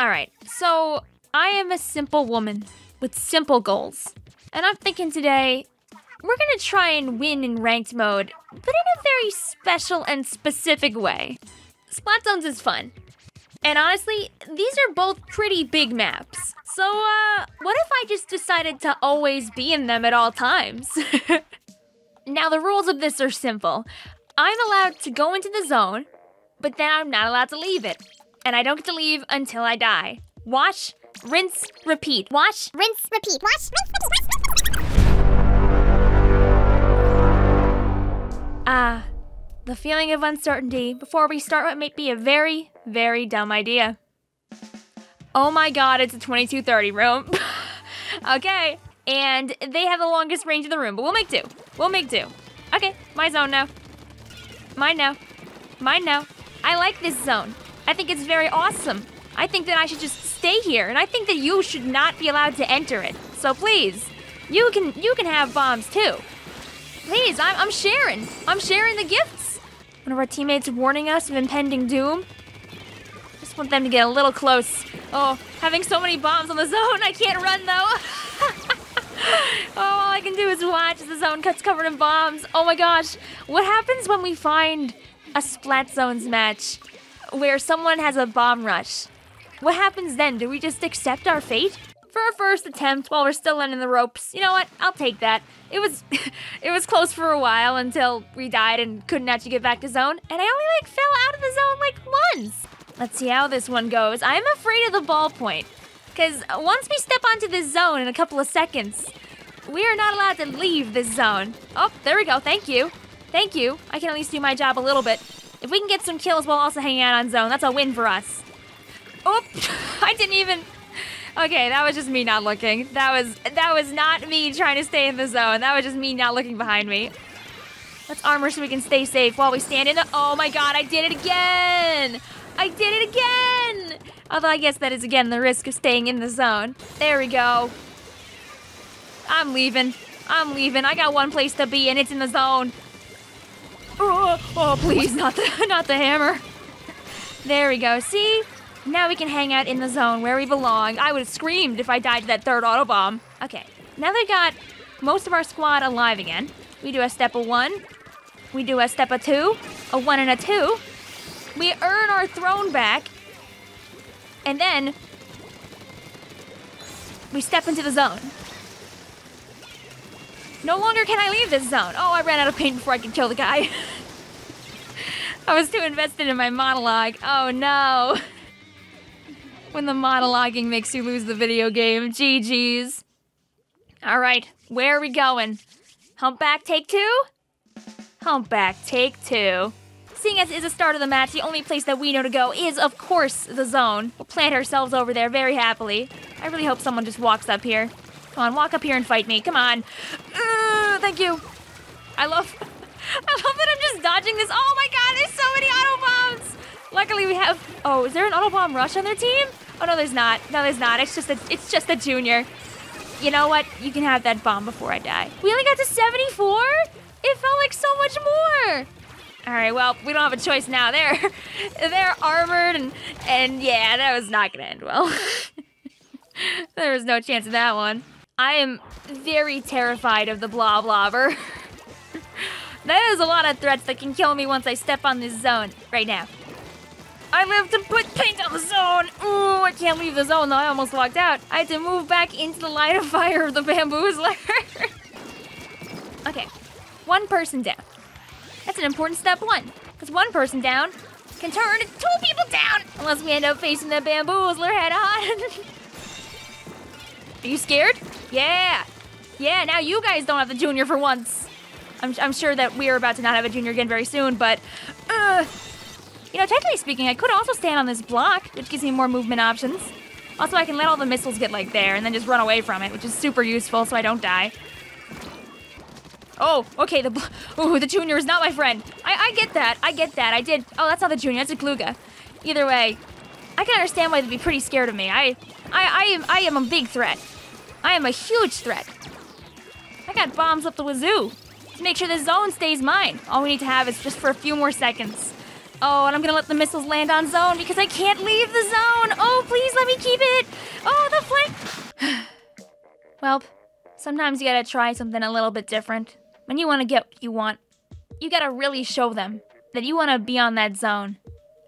All right, so I am a simple woman with simple goals. And I'm thinking today, we're gonna try and win in ranked mode, but in a very special and specific way. Splat Zones is fun. And honestly, these are both pretty big maps. So, uh, what if I just decided to always be in them at all times? now, the rules of this are simple. I'm allowed to go into the zone, but then I'm not allowed to leave it. And I don't get to leave until I die. Watch, rinse, repeat. Watch, Rinse, repeat. Wash, rinse, repeat. Ah, the feeling of uncertainty before we start what might be a very, very dumb idea. Oh my god, it's a 2230 room. okay, and they have the longest range in the room, but we'll make do. We'll make do. Okay, my zone now. Mine now. Mine now. I like this zone. I think it's very awesome. I think that I should just stay here, and I think that you should not be allowed to enter it. So please, you can you can have bombs too. Please, I'm, I'm sharing. I'm sharing the gifts. One of our teammates warning us of impending doom. Just want them to get a little close. Oh, having so many bombs on the zone, I can't run though. oh, all I can do is watch as the zone cuts covered in bombs. Oh my gosh, what happens when we find a Splat Zones match where someone has a bomb rush? What happens then? Do we just accept our fate? For our first attempt, while we're still learning the ropes, you know what? I'll take that. It was, it was close for a while until we died and couldn't actually get back to zone, and I only like fell out of the zone like once. Let's see how this one goes. I'm afraid of the ballpoint, because once we step onto this zone in a couple of seconds, we are not allowed to leave this zone. Oh, there we go. Thank you. Thank you. I can at least do my job a little bit. If we can get some kills while also hanging out on zone, that's a win for us. Oh, I didn't even. Okay, that was just me not looking. That was that was not me trying to stay in the zone. That was just me not looking behind me. Let's armor so we can stay safe while we stand in the. Oh my god, I did it again! I did it again! Although I guess that is again the risk of staying in the zone. There we go. I'm leaving. I'm leaving. I got one place to be, and it's in the zone. Oh, oh please, not the not the hammer. There we go. See? Now we can hang out in the zone where we belong. I would have screamed if I died to that third autobomb. Okay, now they got most of our squad alive again. We do a step of one. We do a step of two. A one and a two. We earn our throne back. And then we step into the zone. No longer can I leave this zone. Oh, I ran out of paint before I could kill the guy. I was too invested in my monologue. Oh no. when the monologuing makes you lose the video game. GG's. Alright, where are we going? Humpback take two? Humpback take two. Seeing as it is the start of the match, the only place that we know to go is, of course, the zone. We'll plant ourselves over there very happily. I really hope someone just walks up here. Come on, walk up here and fight me. Come on. Uh, thank you. I love... I love that I'm just dodging this. Oh my god, there's so many auto bombs! Luckily we have... Oh, is there an auto bomb rush on their team? Oh no, there's not. No, there's not. It's just a, it's just a junior. You know what? You can have that bomb before I die. We only got to 74? It felt like so much more. All right, well, we don't have a choice now. They're they're armored and and yeah, that was not gonna end well. there was no chance of that one. I am very terrified of the Bloblobber. that is a lot of threats that can kill me once I step on this zone right now. I live to put paint on the zone. Ooh, I can't leave the zone though. I almost walked out. I had to move back into the line of fire of the bamboozler. okay, one person down. That's an important step one, because one person down can turn two people down unless we end up facing the bamboozler head on. Are you scared? Yeah. Yeah, now you guys don't have the junior for once. I'm, I'm sure that we're about to not have a junior again very soon, but... Uh, you know, technically speaking, I could also stand on this block, which gives me more movement options. Also, I can let all the missiles get, like, there and then just run away from it, which is super useful so I don't die. Oh, okay, the ooh, the junior is not my friend. I, I get that, I get that, I did. Oh, that's not the junior, that's a Kluga. Either way, I can understand why they'd be pretty scared of me. I, I, I am, I am a big threat. I am a huge threat. I got bombs up the wazoo to make sure the zone stays mine. All we need to have is just for a few more seconds. Oh, and I'm gonna let the missiles land on zone because I can't leave the zone. Oh, please let me keep it. Oh, the flank. well, sometimes you gotta try something a little bit different. When you wanna get what you want, you gotta really show them that you wanna be on that zone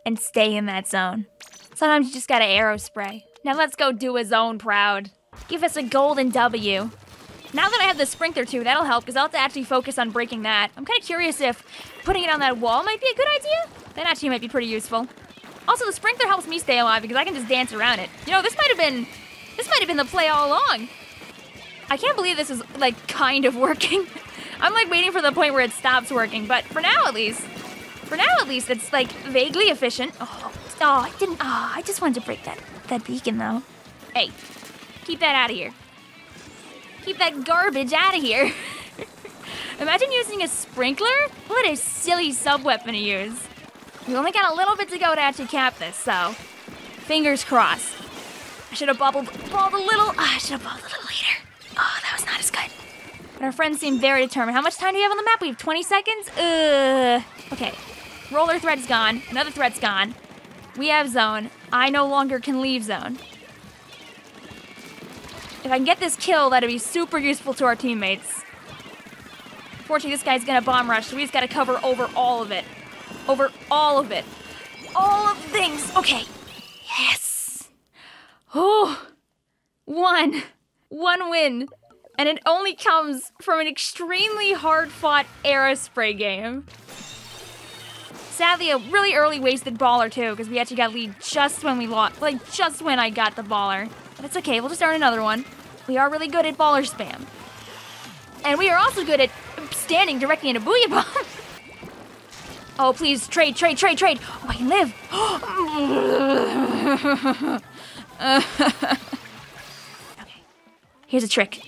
and stay in that zone. Sometimes you just gotta aerospray. Now let's go do a zone proud. Give us a golden W. Now that I have the sprinkler too, that'll help because I'll have to actually focus on breaking that. I'm kind of curious if putting it on that wall might be a good idea. That actually might be pretty useful. Also, the sprinkler helps me stay alive because I can just dance around it. You know, this might have been, this might have been the play all along. I can't believe this is like kind of working. I'm like waiting for the point where it stops working, but for now at least, for now at least, it's like vaguely efficient. Oh, oh, I didn't. Oh, I just wanted to break that that beacon though. Hey, keep that out of here. Keep that garbage out of here. Imagine using a sprinkler? What a silly sub-weapon to use. We only got a little bit to go to actually cap this, so fingers crossed. I should have bubbled, balled a little. Oh, I should have balled a little later. Oh, that was not as good. But our friends seem very determined. How much time do we have on the map? We have 20 seconds? Ugh. Okay. Roller thread's gone. Another thread's gone. We have zone. I no longer can leave zone. If I can get this kill, that'd be super useful to our teammates. Fortunately, this guy's gonna bomb rush, so we just gotta cover over all of it. Over all of it. All of things. Okay. Yes. Oh. One. One win. And it only comes from an extremely hard fought aerospray game. Sadly, a really early wasted baller too, because we actually got lead just when we lost, like just when I got the baller. But it's okay, we'll just earn another one. We are really good at baller spam. And we are also good at standing directly into Booyah Bomb. oh, please, trade, trade, trade, trade. Oh, I can live. okay, here's a trick.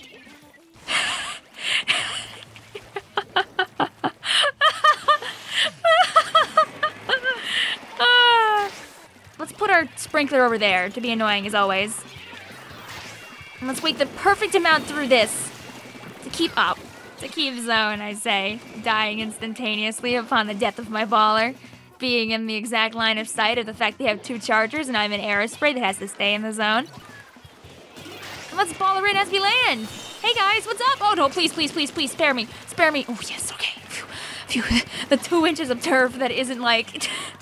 Let's put our sprinkler over there to be annoying as always. Let's wait the perfect amount through this to keep up. To keep zone, I say, dying instantaneously upon the death of my baller, being in the exact line of sight of the fact they have two chargers and I'm an aerospray that has to stay in the zone. Let's baller in as we land. Hey guys, what's up? Oh no, please, please, please, please, spare me. Spare me. Oh yes, okay. Phew. Phew. The two inches of turf that isn't like,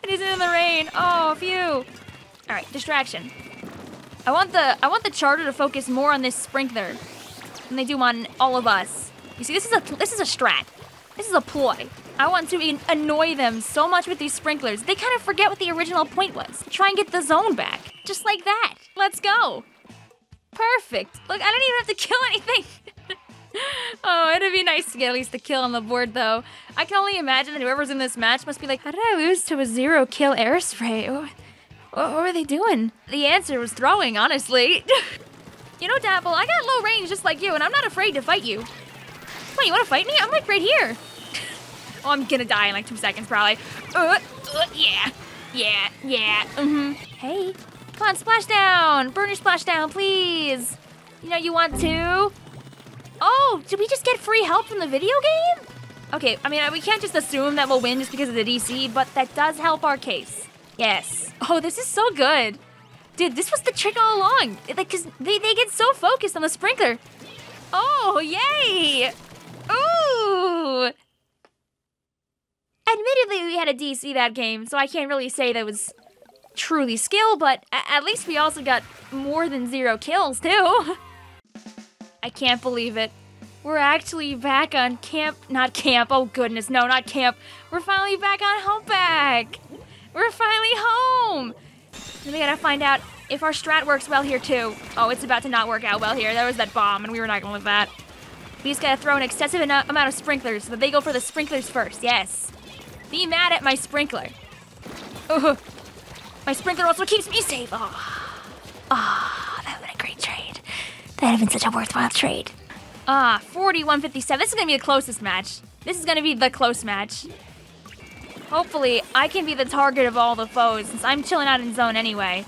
that isn't in the rain. Oh, phew. All right, distraction. I want the I want the charger to focus more on this sprinkler than they do on all of us. You see, this is a this is a strat. This is a ploy. I want to annoy them so much with these sprinklers. They kind of forget what the original point was. Try and get the zone back. Just like that. Let's go. Perfect. Look, I don't even have to kill anything. It'd be nice to get at least a kill on the board, though. I can only imagine that whoever's in this match must be like, how did I lose to a zero kill air spray? what, were they doing? The answer was throwing, honestly. you know, Dapple, I got low range just like you, and I'm not afraid to fight you. Wait, you want to fight me? I'm like right here. oh, I'm gonna die in like two seconds, probably. Uh, uh, yeah, yeah, yeah. Mm-hmm. Hey, come on, splash down. Burn your splash down, please. You know you want to. Oh, did we just get free help from the video game? Okay, I mean, we can't just assume that we'll win just because of the DC, but that does help our case. Yes. Oh, this is so good. Dude, this was the trick all along. Like, cause they, they get so focused on the sprinkler. Oh, yay! Ooh! Admittedly, we had a DC that game, so I can't really say that was truly skill, but at least we also got more than zero kills, too. I can't believe it. We're actually back on camp, not camp, oh goodness, no, not camp. We're finally back on Humpback. We're finally home! Then we gotta find out if our strat works well here too. Oh, it's about to not work out well here. There was that bomb and we were not gonna live that. We just gotta throw an excessive amount of sprinklers so that they go for the sprinklers first, yes. Be mad at my sprinkler. Ugh. My sprinkler also keeps me safe. Ah, oh. oh, that would have been a great trade. That have been such a worthwhile trade. Ah, 4157. This is gonna be the closest match. This is gonna be the close match. Hopefully, I can be the target of all the foes since I'm chilling out in zone anyway.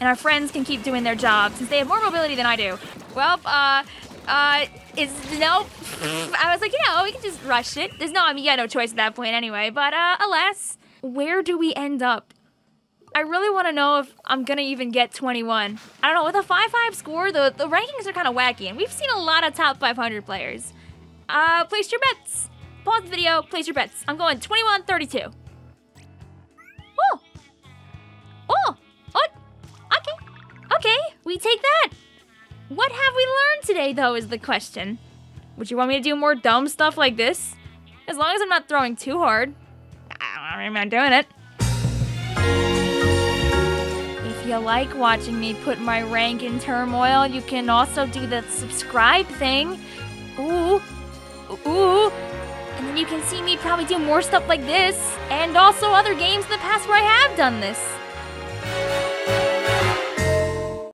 And our friends can keep doing their job since they have more mobility than I do. Well, uh, uh, is, nope. I was like, you know, we can just rush it. There's no, I mean, got no choice at that point anyway. But, uh, alas, where do we end up? I really want to know if I'm gonna even get 21. I don't know. With a 5-5 score, the the rankings are kind of wacky, and we've seen a lot of top 500 players. Uh, place your bets. Pause the video. Place your bets. I'm going 21-32. Oh. Oh. Oh. Okay. Okay. We take that. What have we learned today, though, is the question. Would you want me to do more dumb stuff like this? As long as I'm not throwing too hard. I'm not doing it. If you like watching me put my rank in turmoil, you can also do the subscribe thing. Ooh. Ooh. And then you can see me probably do more stuff like this, and also other games in the past where I have done this.